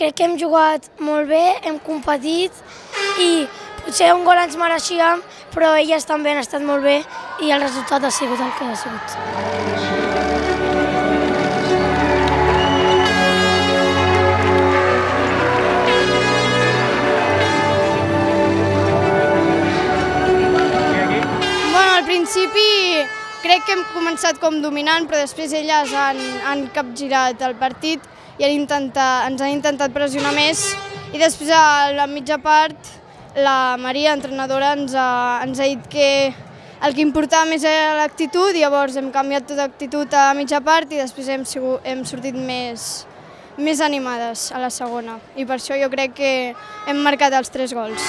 crec que hem jugat molt bé, hem competit i potser un gol ens mereixíem, però elles també han estat molt bé i el resultat ha sigut el que ha sigut. Principi crec que hem començat com dominant, però després elles han, han capgirat el partit i han intentat, ens han intentat pressionar més. I després a la mitja part la Maria, entrenadora, ens ha, ens ha dit que el que importava més era l'actitud, llavors hem canviat tota actitud a mitja part i després hem, sigut, hem sortit més, més animades a la segona. I per això jo crec que hem marcat els tres gols.